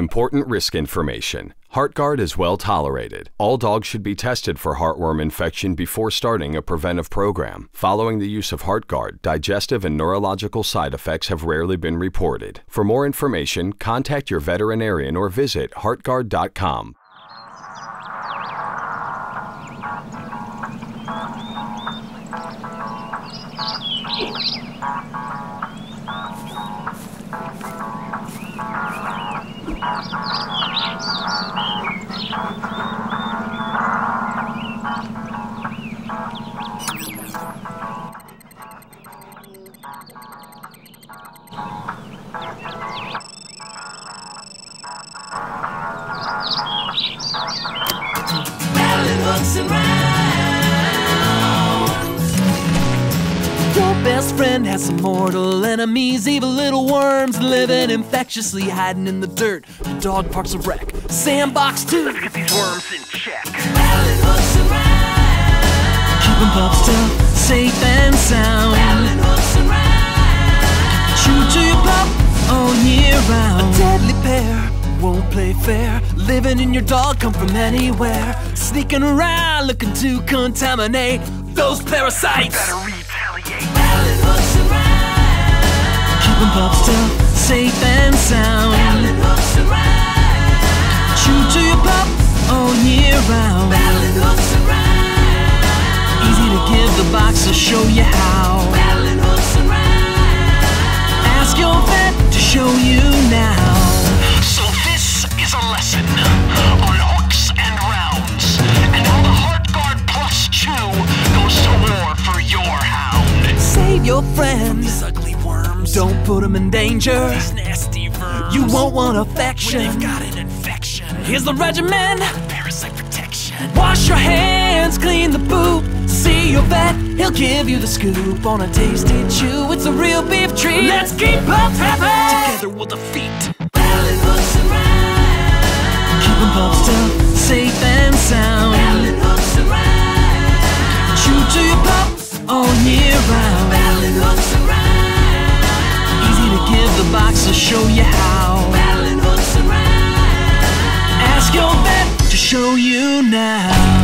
Important risk information. Heartgard is well tolerated. All dogs should be tested for heartworm infection before starting a preventive program. Following the use of Heartgard, digestive and neurological side effects have rarely been reported. For more information, contact your veterinarian or visit heartgard.com. Your best friend has some mortal enemies, evil little worms living infectiously, hiding in the dirt. The dog park's a wreck. Sandbox too. Let's get these worms in check. Keeping pups tough, safe and sound. True to your pup all year round. A deadly pair won't play fair. Living in your dog, come from anywhere. Sneaking around, looking to contaminate those parasites. Keeping pups tough, safe and sound. Ballin' hooks around. True to your pup all year round. Ballin' hooks around. Easy to give the box, I'll show you how. Ballin' hooks around. Ask your vet to show you now. So this is a lesson on hooks and rounds, and how the Heart Guard Plus Chew goes to war for your hound. Save your friend. Worms, Don't put him in danger. these nasty verms. You won't want affection. when they've got an infection. Here's the regimen. Parasite protection. Wash your hands, clean the poop. See your vet, he'll give you the scoop on a tasty chew. It's a real beef treat. Let's keep pups happy. Together we'll defeat. Keeping pups tough, safe and sound. True to your pup all year round. Easy to give the box, I'll show you how. Ask your vet to show you now.